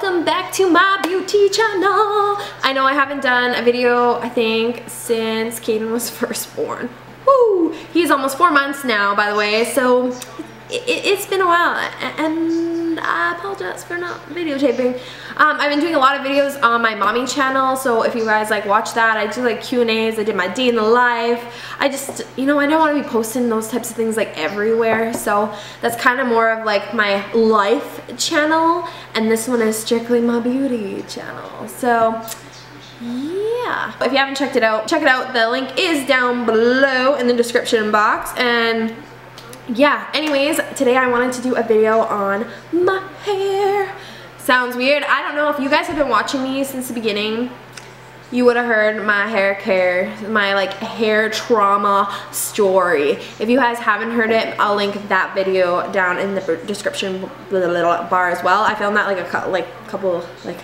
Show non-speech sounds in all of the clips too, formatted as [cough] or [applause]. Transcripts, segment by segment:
welcome back to my beauty channel. I know I haven't done a video, I think, since Caden was [laughs] first born. Woo! He's almost four months now, by the way, so it, has been a while and I apologize for not videotaping. Um, I've been doing a lot of videos on my mommy channel so if you guys like watch that I do like Q&As, I did my day in the life. I just, you know, I don't want to be posting those types of things like everywhere so that's kind of more of like my life channel and this one is strictly my beauty channel. So yeah. If you haven't checked it out, check it out. The link is down below in the description box and yeah, anyways, today I wanted to do a video on my hair. Sounds weird. I don't know if you guys have been watching me since the beginning. You would have heard my hair care, my like hair trauma story. If you guys haven't heard it, I'll link that video down in the description the little bar as well. I filmed that like a like couple like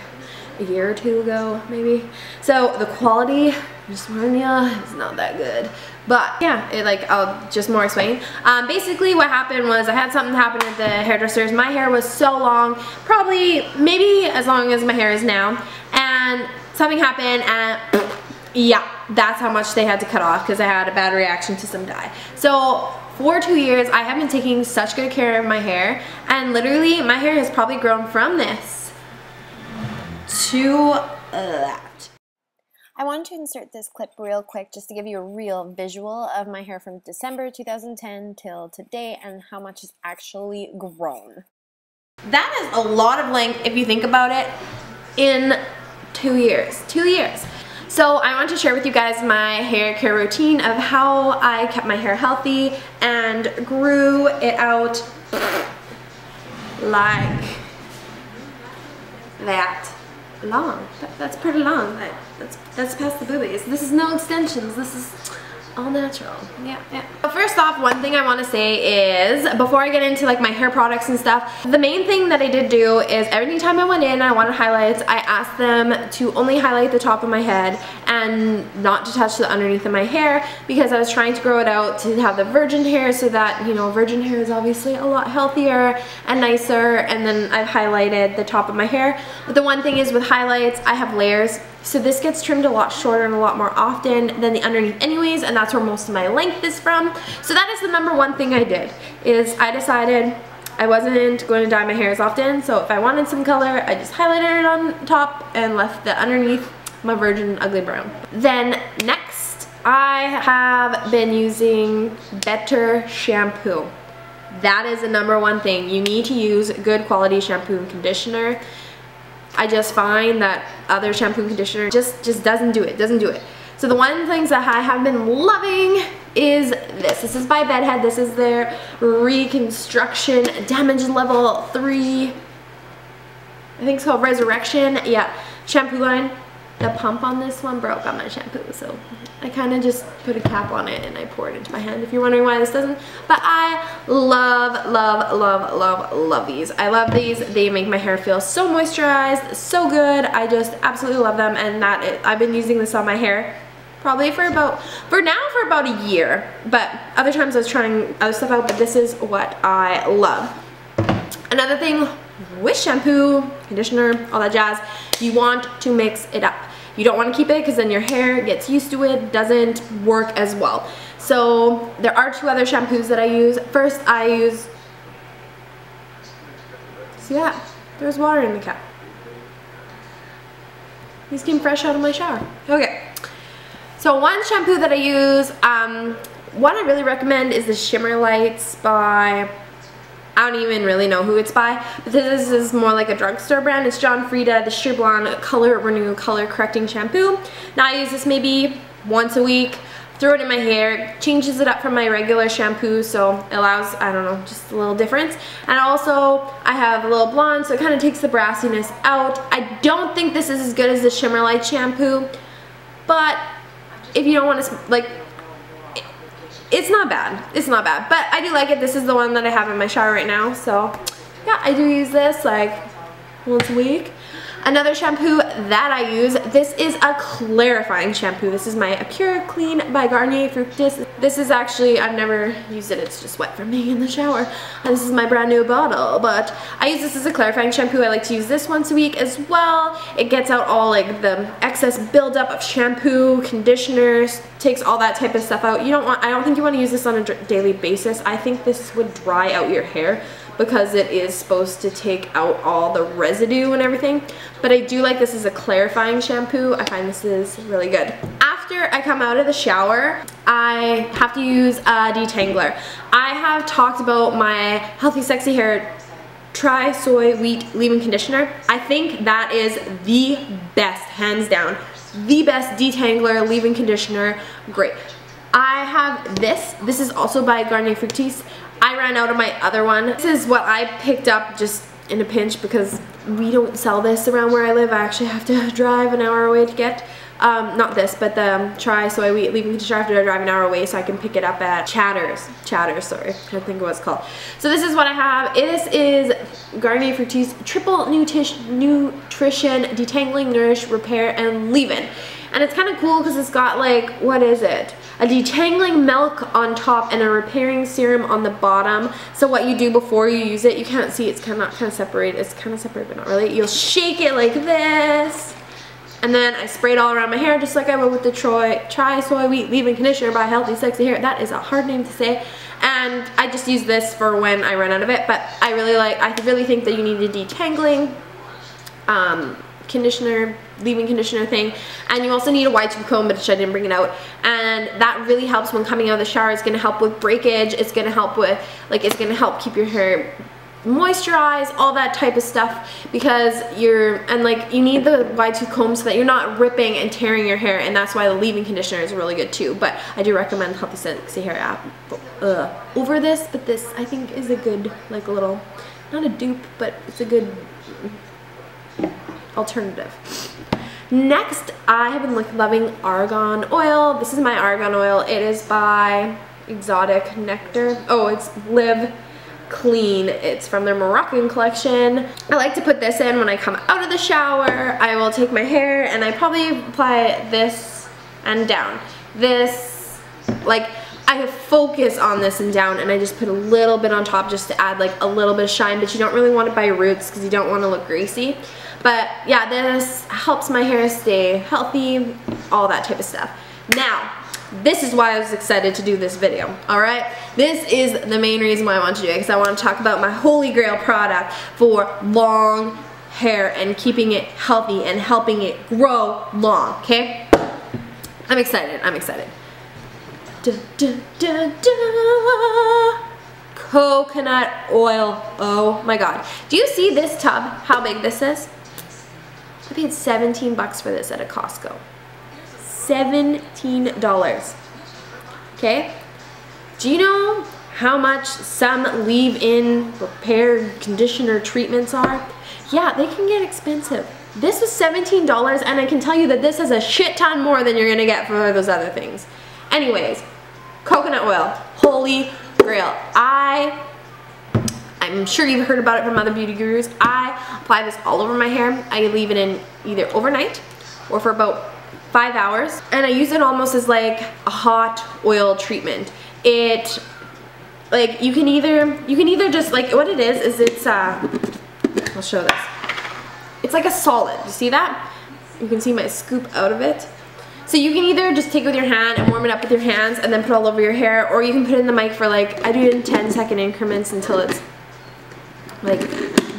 a year or two ago maybe. So the quality, just warn ya, is not that good. But yeah, it, like I'll just more explain. Um, basically what happened was I had something happen at the hairdressers. My hair was so long, probably maybe as long as my hair is now. And something happened and yeah, that's how much they had to cut off because I had a bad reaction to some dye. So for two years, I have been taking such good care of my hair and literally my hair has probably grown from this to that. I wanted to insert this clip real quick just to give you a real visual of my hair from December 2010 till today and how much has actually grown. That is a lot of length if you think about it in two years. Two years. So I want to share with you guys my hair care routine of how I kept my hair healthy and grew it out like that long. That, that's pretty long. That, that's, that's past the boobies. This is no extensions. This is all natural. Yeah, yeah. But first off, one thing I want to say is, before I get into like my hair products and stuff, the main thing that I did do is every time I went in and I wanted highlights, I asked them to only highlight the top of my head and not to touch the underneath of my hair because I was trying to grow it out to have the virgin hair so that, you know, virgin hair is obviously a lot healthier and nicer and then I've highlighted the top of my hair. But the one thing is with highlights, I have layers so this gets trimmed a lot shorter and a lot more often than the underneath anyways, and that's where most of my length is from. So that is the number one thing I did, is I decided I wasn't going to dye my hair as often, so if I wanted some color, I just highlighted it on top and left the underneath my virgin ugly brown. Then next, I have been using Better Shampoo. That is the number one thing. You need to use good quality shampoo and conditioner. I just find that other shampoo and conditioner just, just doesn't do it, doesn't do it. So the one things that I have been loving is this. This is by Bedhead. This is their Reconstruction Damage Level 3, I think it's called Resurrection. Yeah, shampoo line the pump on this one broke on my shampoo so I kind of just put a cap on it and I pour it into my hand if you're wondering why this doesn't. But I love love love love love these. I love these. They make my hair feel so moisturized so good. I just absolutely love them and that I've been using this on my hair probably for about for now for about a year. But other times I was trying other stuff out but this is what I love. Another thing with shampoo conditioner all that jazz you want to mix it up you don't want to keep it because then your hair gets used to it, doesn't work as well. So there are two other shampoos that I use. First I use, see that? There's water in the cap. These came fresh out of my shower. Okay. So one shampoo that I use, um, one I really recommend is the Shimmer Lights by I don't even really know who it's by, but this is more like a drugstore brand. It's John Frieda, the Sheer Blonde Color Renew Color Correcting Shampoo. Now I use this maybe once a week, throw it in my hair, changes it up from my regular shampoo, so it allows, I don't know, just a little difference. And also, I have a little blonde, so it kind of takes the brassiness out. I don't think this is as good as the Shimmer Light shampoo, but if you don't want to, like, it's not bad. It's not bad. But I do like it. This is the one that I have in my shower right now. So yeah, I do use this like once a week. Another shampoo that I use, this is a clarifying shampoo. This is my Pure Clean by Garnier Fructis. This is actually, I've never used it, it's just wet from being in the shower. And this is my brand new bottle, but I use this as a clarifying shampoo. I like to use this once a week as well. It gets out all like the excess buildup of shampoo, conditioners, takes all that type of stuff out. You don't want, I don't think you want to use this on a daily basis. I think this would dry out your hair because it is supposed to take out all the residue and everything. But I do like this as a clarifying shampoo. I find this is really good. After I come out of the shower, I have to use a detangler. I have talked about my Healthy Sexy Hair Tri Soy Wheat Leave-In Conditioner. I think that is the best, hands down. The best detangler, leave-in conditioner, great. I have this. This is also by Garnier Fructis. I ran out of my other one. This is what I picked up just in a pinch because we don't sell this around where I live. I actually have to [laughs] drive an hour away to get. Um, not this, but the um, Soy Wheat Leave-In Conditioner. I have to drive an hour away so I can pick it up at Chatters. Chatters, sorry. I think what it's called. So this is what I have. This is Garnier Fructis Triple Nutrition, Nutrition Detangling, Nourish, Repair, and Leave-In. And it's kind of cool because it's got like, what is it? A detangling milk on top and a repairing serum on the bottom. So what you do before you use it, you can't see it's kind of kind of separated. It's kind of separated, but not really. You'll shake it like this. And then I spray it all around my hair just like I would with the Troy Tri Soy Wheat Leave-In Conditioner by Healthy Sexy Hair. That is a hard name to say. And I just use this for when I run out of it. But I really like, I really think that you need a detangling um, conditioner leave-in conditioner thing. And you also need a wide tube comb which I didn't bring it out. And that really helps when coming out of the shower. It's to help with breakage. It's to help with like it's to help keep your hair moisturized all that type of stuff. Because you're and like you need the wide tooth comb so that you're not ripping and tearing your hair. And that's why the leave-in conditioner is really good too. But I do recommend Healthy Sexy Hair app uh, over this. But this I think is a good like a little not a dupe but it's a good alternative. Next, I have been loving argan oil. This is my argan oil. It is by Exotic Nectar. Oh, it's Live Clean. It's from their Moroccan collection. I like to put this in when I come out of the shower. I will take my hair and I probably apply this and down. This, like, I have focus on this and down and I just put a little bit on top just to add like a little bit of shine, but you don't really want it by roots because you don't want to look greasy. But yeah, this helps my hair stay healthy, all that type of stuff. Now, this is why I was excited to do this video, alright? This is the main reason why I want to do it, because I want to talk about my holy grail product for long hair and keeping it healthy and helping it grow long, okay? I'm excited, I'm excited. Da, da, da, Coconut oil, oh my god. Do you see this tub, how big this is? I paid 17 bucks for this at a Costco. $17. Okay? Do you know how much some leave-in repair conditioner treatments are? Yeah, they can get expensive. This was $17 and I can tell you that this is a shit ton more than you're gonna get for those other things. Anyways, coconut oil, holy grail. I I'm sure you've heard about it from other beauty gurus. I apply this all over my hair. I leave it in either overnight or for about five hours. And I use it almost as like a hot oil treatment. It, like you can either, you can either just, like what it is, is it's, uh, I'll show this. It's like a solid, you see that? You can see my scoop out of it. So you can either just take it with your hand and warm it up with your hands and then put it all over your hair or you can put it in the mic for like, I do it in 10 second increments until it's like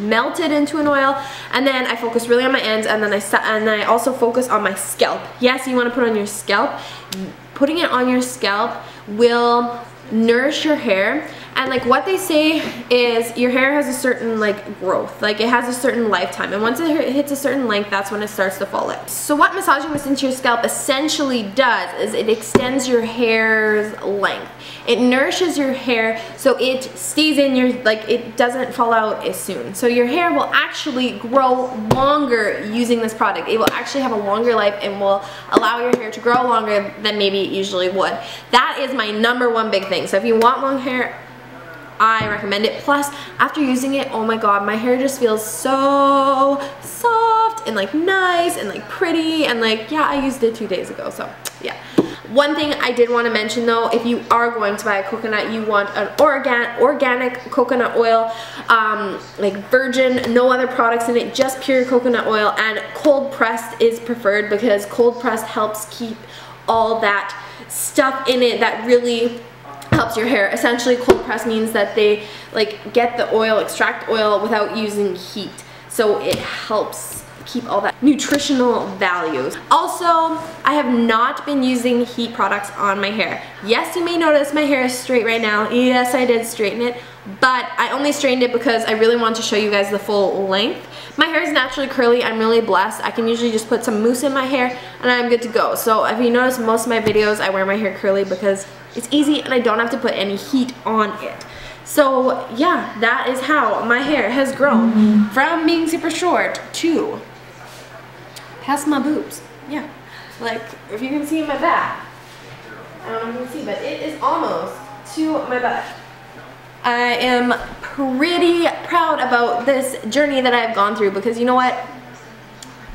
melted into an oil and then I focus really on my ends and then I and I also focus on my scalp. Yes, you want to put on your scalp. Putting it on your scalp will nourish your hair and like what they say is your hair has a certain like growth like it has a certain lifetime and once it hits a certain length that's when it starts to fall out so what massaging this into your scalp essentially does is it extends your hair's length it nourishes your hair so it stays in your, like it doesn't fall out as soon. So your hair will actually grow longer using this product. It will actually have a longer life and will allow your hair to grow longer than maybe it usually would. That is my number one big thing. So if you want long hair, I recommend it. Plus, after using it, oh my god, my hair just feels so soft and like nice and like pretty. And like yeah I used it two days ago so yeah. One thing I did want to mention though, if you are going to buy a coconut, you want an organ organic coconut oil, um, like virgin, no other products in it, just pure coconut oil, and cold pressed is preferred because cold pressed helps keep all that stuff in it that really helps your hair. Essentially, cold press means that they like get the oil, extract oil without using heat. So it helps keep all that nutritional values. Also, I have not been using heat products on my hair. Yes, you may notice my hair is straight right now. Yes, I did straighten it, but I only strained it because I really want to show you guys the full length. My hair is naturally curly. I'm really blessed. I can usually just put some mousse in my hair and I'm good to go. So if you notice most of my videos, I wear my hair curly because it's easy and I don't have to put any heat on it. So yeah, that is how my hair has grown mm -hmm. from being super short to past my boobs. Yeah, like if you can see my back, I don't know if you can see, but it is almost to my butt. I am pretty proud about this journey that I've gone through because you know what?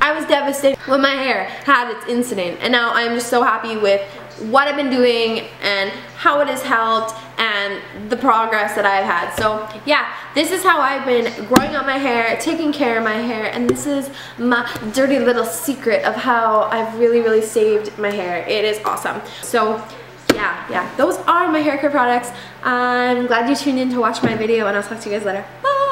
I was devastated when my hair had its incident and now I'm just so happy with what I've been doing and how it has helped and the progress that I've had. So yeah, this is how I've been growing out my hair, taking care of my hair, and this is my dirty little secret of how I've really, really saved my hair. It is awesome. So yeah, yeah, those are my hair care products. I'm glad you tuned in to watch my video and I'll talk to you guys later. Bye!